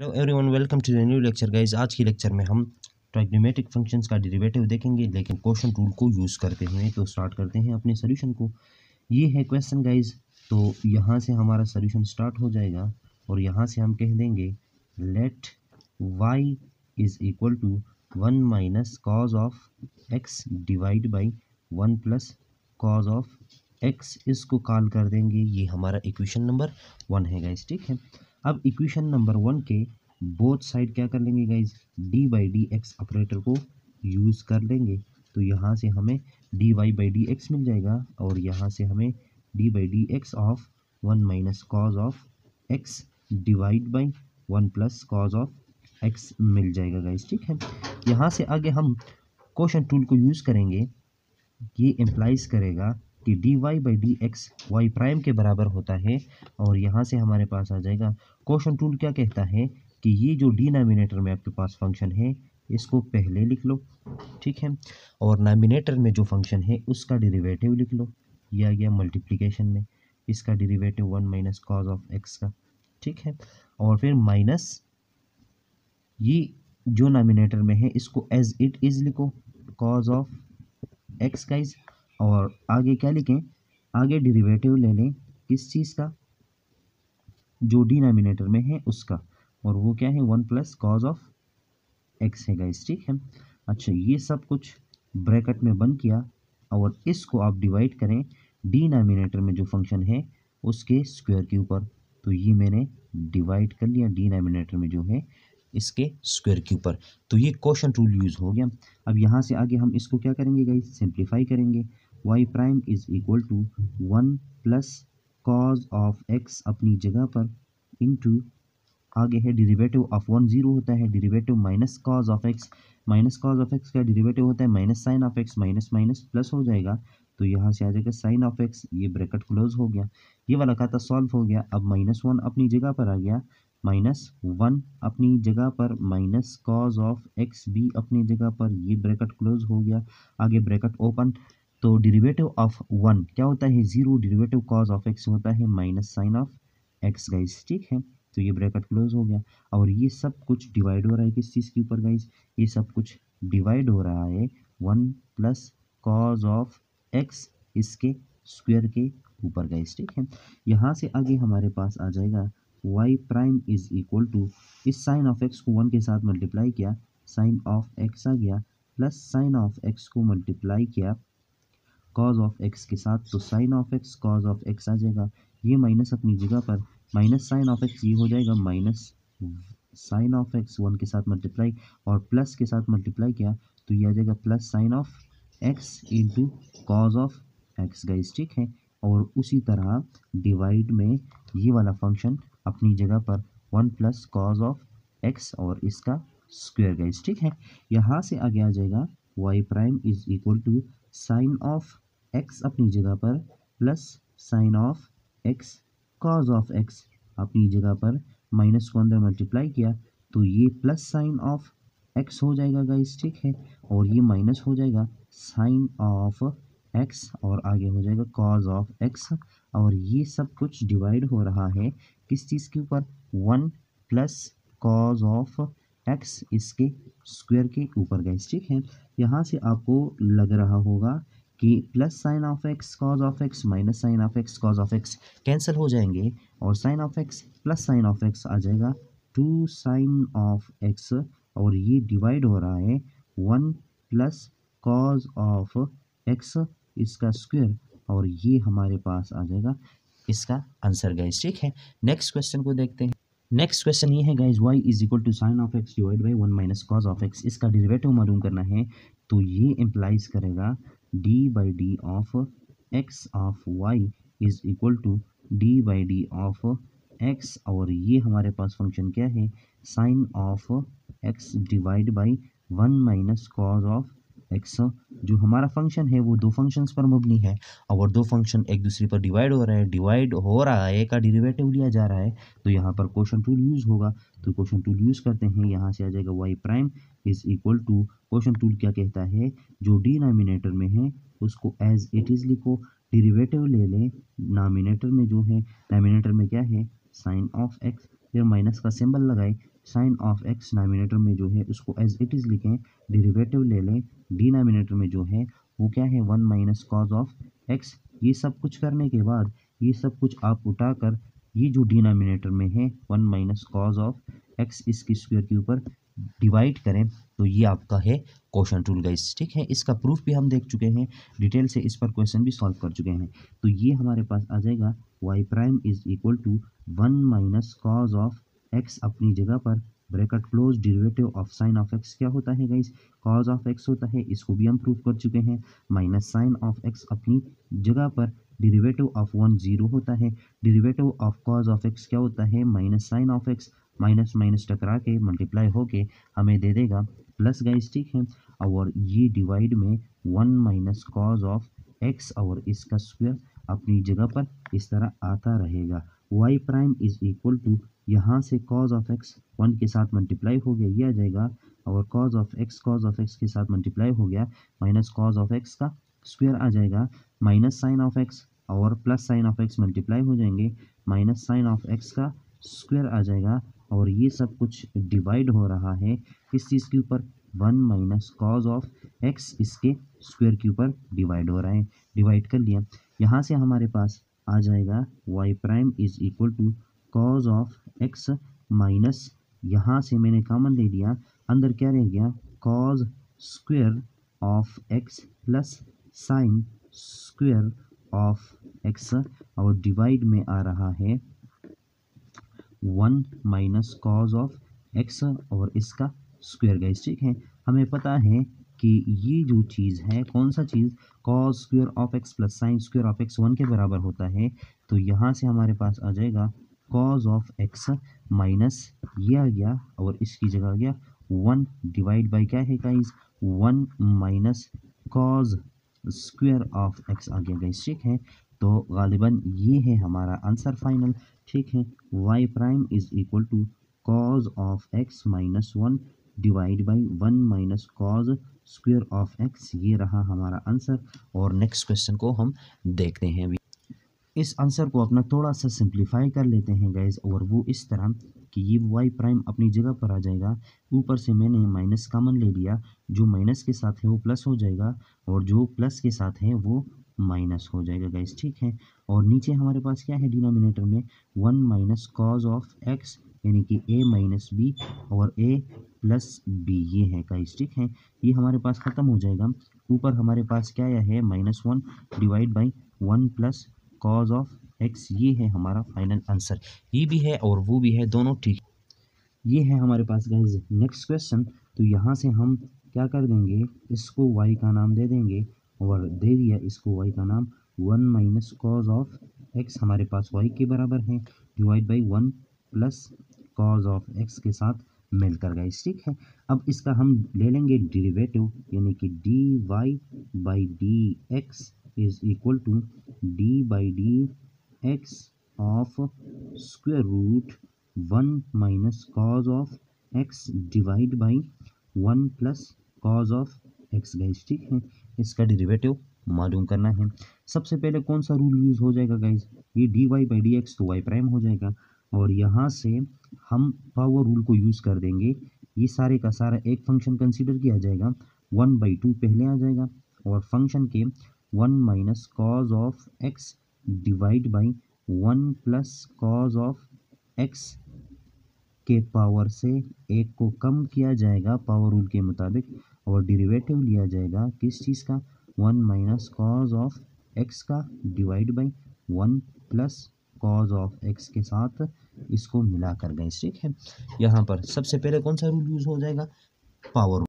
Hello everyone welcome to the new lecture guys आज की lecture में हम ट्राइग्नोमेट्रिक फ़ंक्शंस का डेरिवेटिव देखेंगे, लेकिन क्वेश्चन रूल को यूज़ करते हुए तो स्टार्ट करते हैं अपने सोल्यूशन को। ये है क्वेश्चन गाइज़ तो यहाँ से हमारा सोल्यूशन स्टार्ट हो जाएगा, और यहाँ से हम कह देंगे let y is equal to one minus cos of x divide by one plus cos of x इसको कॉल कर देंगे। ये हमारा इक्वेशन नंबर वन है गाइज़ ठीक है? अब इक्वेशन नंबर वन के बोथ साइड क्या कर लेंगे guys d by d x operator को यूज़ कर लेंगे। तो यहाँ से हमें d y by d x मिल जाएगा और यहाँ से हमें d by d x of one minus cos of x divide by one plus cos of x मिल जाएगा गाइज़ ठीक है? यहाँ से आगे हम क्वेश्चन टूल को यूज़ करेंगे। ये एम्प्लाइज करेगा कि d y by d x y prime के बराबर होता है और यहाँ से हमारे पास आ जाएगा। क्वेश्चन टूल क्या कहता है कि ये जो डिनोमिनेटर में आपके पास फ़ंक्शन है, इसको पहले लिख लो, ठीक है? और नामिनेटर में जो फ़ंक्शन है, उसका डेरिवेटिव लिख लो। यह आ गया मल्टीप्लिकेशन में। इसका derivative one minus cos of x का, ठीक है? और फिर माइनस ये जो नामिनेटर में है, इसको एज इट इज़ लिखो। कॉज ऑफ़ एक्स का इज़ और आगे क्या लिखें? आगे डेरिवेटिव ले लें। किस चीज़ का? जो डिनोमिनेटर में है उसका। और वो क्या है? One plus cos of x है गाइस ठीक है? अच्छा ये सब कुछ ब्रैकेट में बंद किया। और इसको आप डिवाइड करें। डिनोमिनेटर में जो फ़ंक्शन है, उसके स्क्वायर के ऊपर। तो ये मैंने डिवाइड कर लिया डिनोमिनेटर में जो है, इसके स्क्वायर के ऊपर। तो ये क्वेश्चन टूल यूज़ हो गया। अब यहाँ से आगे हम इसको क्या करेंगे गाइस सिंप्लीफाई करेंगे। Y prime is equal to one plus cos of x अपनी जगह पर इंटू आगे है डेरिवेटिव ऑफ़ वन ज़ीरो होता है derivative minus cos of x minus cos of x का डेरिवेटिव होता है minus sine of x minus minus plus हो जाएगा। तो यहाँ से आ जाएगा साइन ऑफ़ एक्स ये ब्रैकेट क्लोज हो गया। ये वाला खाता सॉल्व हो गया, अब माइनस वन अपनी जगह पर आ गया। माइनस वन अपनी जगह पर माइनस कॉज ऑफ़ एक्स भी अपनी जगह पर, ये ब्रैकेट क्लोज हो गया। आगे ब्रैकेट ओपन तो डेरिवेटिव ऑफ़ वन क्या होता है? Zero derivative cos of x होता है minus sine of x guys ठीक है? तो ये ब्रैकेट क्लोज हो गया। और ये सब कुछ डिवाइड हो रहा है किस चीज़ के ऊपर गाइस ये सब कुछ डिवाइड हो रहा है one plus cos of x इसके स्क्वायर के ऊपर गाइस ठीक है? यहाँ से आगे हमारे पास आ जाएगा y prime is equal to इस साइन ऑफ़ एक्स को वन के साथ मल्टीप्लाई किया साइन ऑफ़ एक्स आ गया प्लस साइन ऑफ़ एक्स को मल्टीप्लाई किया कॉज ऑफ़ एक्स के साथ तो sine of x cos of x आ जाएगा। ये माइनस अपनी जगह पर माइनस साइन ऑफ़ एक्स ये हो जाएगा minus sine of x one के साथ मल्टीप्लाई और प्लस के साथ मल्टीप्लाई किया तो ये आ जाएगा plus sine of x into cos of x guys ठीक है? और उसी तरह डिवाइड में ये वाला फ़ंक्शन अपनी जगह पर one plus cos of x और इसका स्क्वायर गाइस ठीक है? यहाँ से आगे आ जाएगा y prime is equal to sine of x अपनी जगह पर plus sine of x cos of x अपनी जगह पर माइनस को अंदर मल्टीप्लाई किया तो ये प्लस साइन ऑफ़ एक्स हो जाएगा गाइस ठीक है? और ये माइनस हो जाएगा साइन ऑफ़ एक्स और आगे हो जाएगा कॉज ऑफ़ एक्स और ये सब कुछ डिवाइड हो रहा है किस चीज़ के ऊपर? One plus cos of x इसके स्क्वायर के ऊपर गाइस ठीक है? यहाँ से आपको लग रहा होगा कि plus sine of x cos of x minus sine of x cos of x cancel हो जाएँगे और sine of x plus sine of x आ जाएगा टू साइन ऑफ़ एक्स और ये डिवाइड हो रहा है one plus cos of x इसका स्क्वायर और ये हमारे पास आ जाएगा इसका आंसर गाइस ठीक है? नेक्स्ट क्वेश्चन को देखते हैं। नेक्स्ट क्वेश्चन ये है guys y is equal to sine of x divide by one minus cos of x इसका डेरिवेटिव मालूम करना है तो ये इम्प्लाइज करेगा d by d of x of y is equal to d by d of x और ये हमारे पास फ़ंक्शन क्या है? Sine of x divide by one minus cos of x जो हमारा फ़ंक्शन है, वो दो फ़ंक्शंस पर मबनी है और दो फ़ंक्शन एक दूसरे पर डिवाइड हो रहा है डिवाइड हो रहा है का डेरिवेटिव लिया जा रहा है तो यहाँ पर क्वेश्चन टूल यूज़ होगा। तो क्वेश्चन टूल यूज़ करते हैं, यहाँ से आ जाएगा y prime is equal to quotient rule क्या कहता है? जो डिनोमिनेटर में है, उसको एज इट इज़ लिखो। डेरिवेटिव ले लें। नामिनेटर में जो है नामिनेटर में क्या है? साइन ऑफ़ एक्स फिर माइनस का सिंबल लगाए। साइन ऑफ़ एक्स नामिनेटर में जो है, उसको एज इट इज़ लिखें। डेरिवेटिव ले लें। डिनोमिनेटर में जो है, वो क्या है? One minus cos of x ये सब कुछ करने के बाद, ये सब कुछ आप उठाकर, ये जो डिनोमिनेटर में है one minus cos of x इसकी स्क्वायर के ऊपर डिवाइड करें तो ये आपका है क्वेश्चन टूल गाइस ठीक है? इसका प्रूफ भी हम देख चुके हैं। डिटेल से इस पर क्वेश्चन भी सॉल्व कर चुके हैं। तो ये हमारे पास आ जाएगा। Y prime is equal to one minus cos of x अपनी जगह पर bracket close derivative of sine of x क्या होता है गाइस कॉज ऑफ़ एक्स होता है। इसको भी हम प्रूफ कर चुके हैं। माइनस साइन ऑफ़ एक्स अपनी जगह पर डेरिवेटिव ऑफ़ वन ज़ीरो होता है। Derivative of cos of x क्या होता है? Minus sine of x minus minus टकरा के मल्टीप्लाई होके हमें दे देगा। प्लस गाइस ठीक है? और ये डिवाइड में one minus cos of x और इसका स्क्वायर अपनी जगह पर इस तरह आता रहेगा। Y prime is equal to यहाँ से कॉज ऑफ़ एक्स वन के साथ मल्टीप्लाई हो गया, ये आ जाएगा। और cos of x cos of x के साथ मल्टीप्लाई हो गया माइनस कॉज ऑफ़ एक्स का स्क्वायर आ जाएगा। माइनस साइन ऑफ़ एक्स और plus sine of x multiply हो जाएँगे। माइनस साइन ऑफ़ एक्स का स्क्वायर आ जाएगा। और ये सब कुछ डिवाइड हो रहा है इस चीज़ के ऊपर? One minus cos of x इसके स्क्वायर के ऊपर डिवाइड हो रहा है। डिवाइड कर लिया। यहाँ से हमारे पास आ जाएगा y prime is equal to cos of x minus यहाँ से मैंने कॉमन ले लिया। अंदर क्या रह गया? Cos square of x plus sine square of x और डिवाइड में आ रहा है। One minus cos of x और इसका स्क्वेयर गाइस ठीक है? हमें पता है कि ये जो चीज़ है, कौन सा चीज़? Cos square of x plus sine square of x one के बराबर होता है। तो यहाँ से हमारे पास आ जाएगा कॉज ऑफ़ एक्स माइनस ये आ गया और इसकी जगह आ गया वन डिवाइड बाई क्या है guys one minus cos square of x आ गया गाइस ठीक है? तो गालिबा ये है हमारा आंसर फाइनल। ठीक है y prime is equal to cos of x minus one divide by one minus cos square of x ये रहा हमारा आंसर, और नेक्स्ट क्वेश्चन को हम देखते हैं अभी। इस आंसर को अपना थोड़ा सा सिंप्लीफाई कर लेते हैं गैस और वो इस तरह कि ये वाई प्राइम अपनी जगह पर आ जाएगा। ऊपर से मैंने माइनस कामन ले लिया, जो माइनस के साथ है वो प्लस हो जाएगा, और जो प्लस के साथ है वो माइनस हो जाएगा गाइस ठीक है? और नीचे हमारे पास क्या है डिनोमिनेटर में? One minus cos of x यानी कि ए माइनस बी और ए प्लस बी ये है गाइस ठीक है? ये हमारे पास ख़त्म हो जाएगा। ऊपर हमारे पास क्या आया है? Minus one divide by one plus cos of x ये है हमारा फाइनल आंसर। ये भी है और वो भी है दोनों, ठीक ये है हमारे पास गाइज़ नेक्स्ट क्वेश्चन तो यहाँ से हम क्या कर देंगे? इसको वाई का नाम दे देंगे। और दे दिया इसको वाई का नाम। One minus cos of x हमारे पास वाई के बराबर है। Divide by one plus cos of x के साथ मिलकर गए ठीक है? अब इसका हम ले लेंगे डेरिवेटिव यानी कि d y by d x is equal to d by d x of square root one minus cos of x divide by one plus cos of x guys ठीक है? इसका डेरिवेटिव मालूम करना है। सबसे पहले कौन सा रूल यूज़ हो जाएगा गाइज़ ये d y by d x तो वाई प्राइम हो जाएगा। और यहाँ से हम पावर रूल को यूज़ कर देंगे। ये सारे का सारा एक फ़ंक्शन कंसिडर किया जाएगा। वन बाई टू पहले आ जाएगा। और फ़ंक्शन के one minus cos of x divide by one plus cos of x के पावर से एक को कम किया जाएगा पावर रूल के मुताबिक, और डेरिवेटिव लिया जाएगा किस चीज़ का? One minus cos of x का divide by one plus cos of x के साथ इसको मिला कर गए ठीक है? यहाँ पर सबसे पहले कौन सा रूल यूज़ हो जाएगा? पावर